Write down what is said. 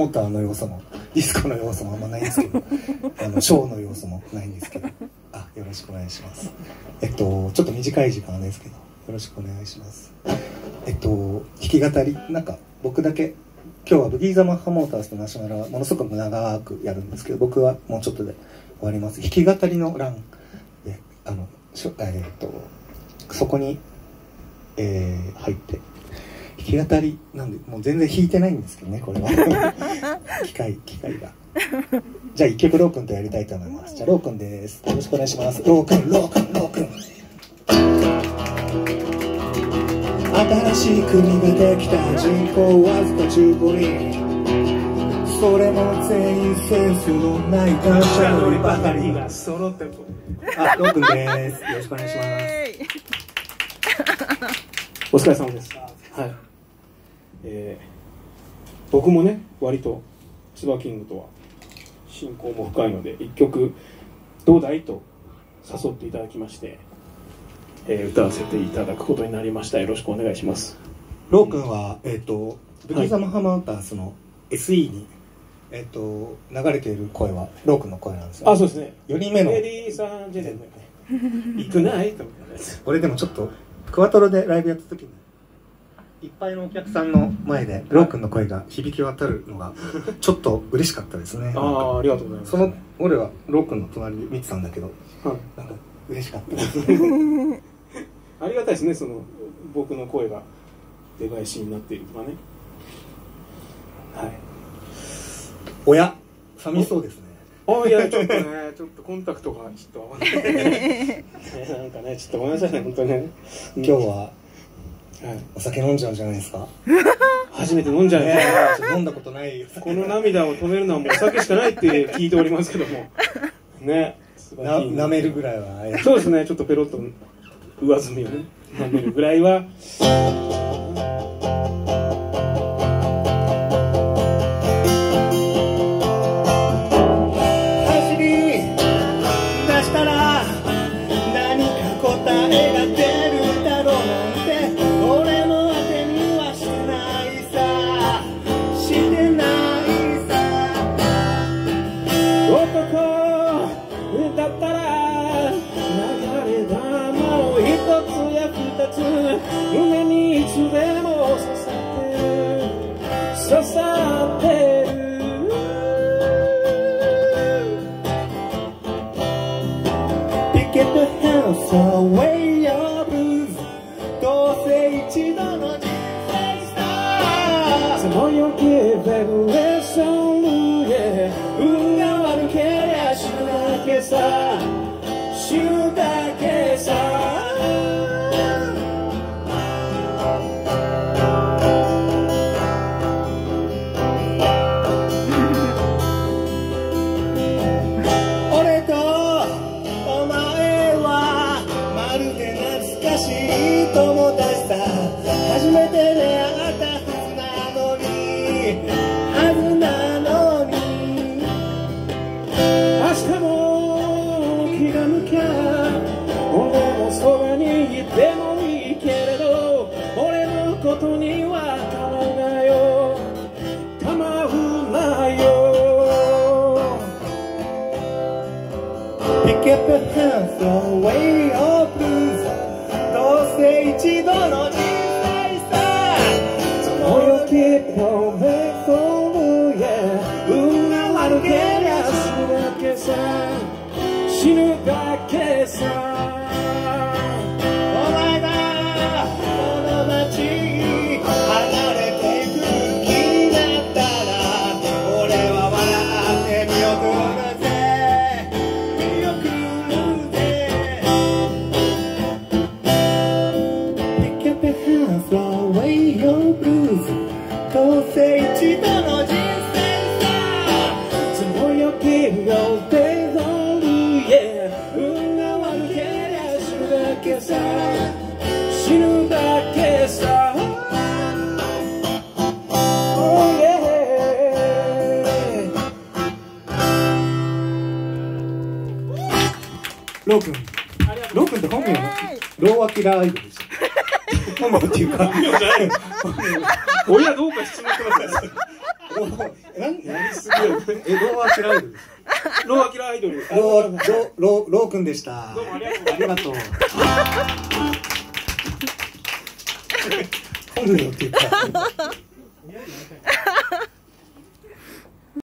モーターの要素もディスコの要素もあんまないんですけど あのショーの要素もないんですけど。あよろしくお願いします。えっとちょっと短い時間ですけどよろしくお願いします。えっと弾き語りなんか僕だけ今日はブギーザマッハモーターズとナショナルはものすごく長くやるんですけど僕はもうちょっとで終わります。弾き語りの欄であのしょえっとそこに、えー入って弾き語りなんでもう全然弾いてないんですけどねこれは。機械機械が。じゃあ一曲ロー君とやりたいと思います。じゃあロー君です。よろしくお願いします。ロー君ロー君ロー君。新しい国ができた人口わずか15人。それも全員センスのない感謝のりばかりが揃ってるあロー君です。よろしくお願いします。お疲れ様です。はいえー、僕もね割とツバキングとは親交も深いので一曲どうだいと誘っていただきまして、えー歌わせていただくことになりました。よろしくお願いします。ロー君は、えっ、と、ブギーザマハマウタースの SE に、えっ、と、流れている声は、ロー君の声なんですよ。あそうですね。4人目の、レディーさんジェネ行くないと思ったやつ俺でもちょっと、クワトロでライブやった時に、いっぱいのお客さんの前で、ロー君の声が響き渡るのが、ちょっと嬉しかったですね。ああありがとうございます。その、俺はロー君の隣で見てたんだけど、はい。なんか、嬉しかったです。ありがたいですねその僕の声がデバイスになっているとかね。はい。親、寂しそうですね。あいやちょっとね ちょっとコンタクトがちょっと合わない。ね なんかねちょっとごめんなさいね本当にね。今日は、はいお酒飲んじゃうじゃないですか？初めて飲んじゃう飲んだことない。よ。この涙を止めるのはもうお酒しかないって聞いておりますけども。ね。な舐めるぐらいはそうですね。ちょっとペロッと上澄みをね舐めるぐらいは胸にいつでも刺さってる刺さってる Pick up the house away your blues どうせ一度の人生さその余計ベブレッソンへ運が悪けりゃ死ぬだけさ Pick up your hands away your blues どうせ一度の人生さそのおよけをめそうや運が悪けりゃ死ぬだけさ死ぬだけさお前がこの街離れていく気になったら俺は笑って見送るどうせ一度の人生さその余計を手取るへ運が悪けりゃ死ぬだけさ死ぬだけさ Oh yeah ロー君。ロー君って本名のローワキラーアイドルでしょ本名っていうか？親どうか質問くださいローなんやりすぎよえローアキライドです。ローアキラアイドルローローローローくんでしたどうもありがとうありがとう本名っていうか